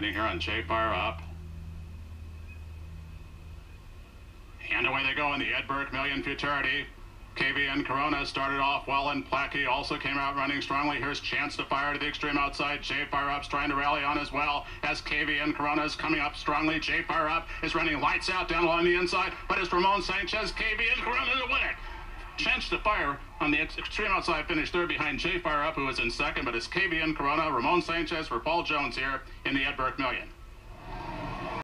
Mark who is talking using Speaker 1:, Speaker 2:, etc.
Speaker 1: Winning here on J Fire Up. And away they go in the Ed Burke Million Futurity. KVN Corona started off well, and Plackey also came out running strongly. Here's Chance to Fire to the extreme outside. J Fire Up's trying to rally on as well as KVN Corona is coming up strongly. J Fire Up is running lights out down along the inside, but it's Ramon Sanchez, KVN Corona to win it. Chance to Fire on the extreme outside finished third behind Jay Fire Up, who was in second, but it's KVN Corona, Ramon Sanchez for Paul Jones here in the Ed Burke Million.